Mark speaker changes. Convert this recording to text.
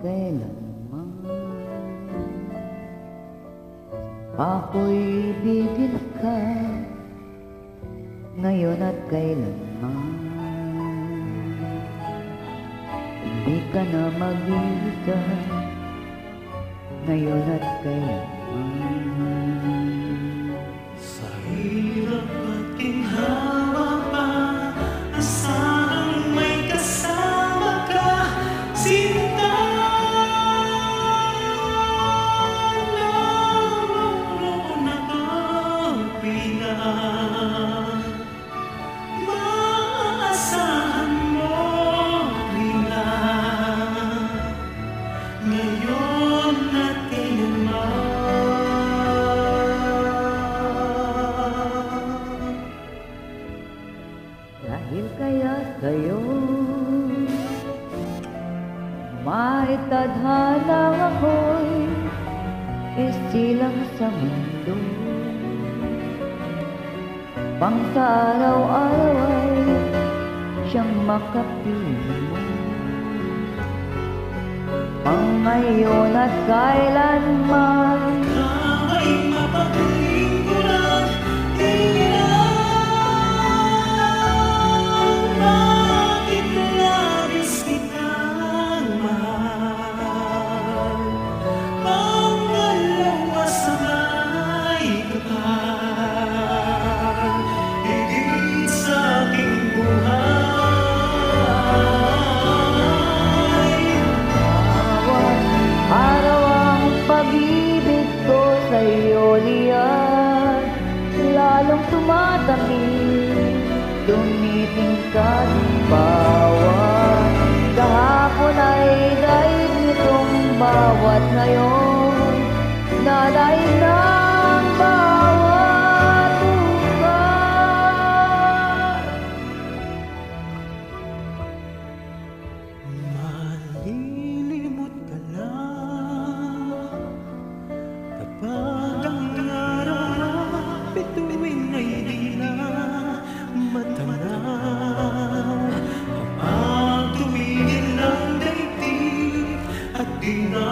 Speaker 1: kailanman. Ako'y bibig ka Ngayon at kailanman. Hindi ka na mag-isa Ngayon at kailanman Dahil kaya sa'yo May tadhana ako'y Isilang sa mundo. Pang sa araw-araw ay Siyang makapiling mo Pang ngayon at kailanman
Speaker 2: Ay mapaglingkuran
Speaker 1: Lalong tumatamis, tumitingkad bawat Kahapon ay daig nitong bawat ngayon Nadaig ng
Speaker 2: bituin ay na matanaw Kapag tumigil ang daigdig at di na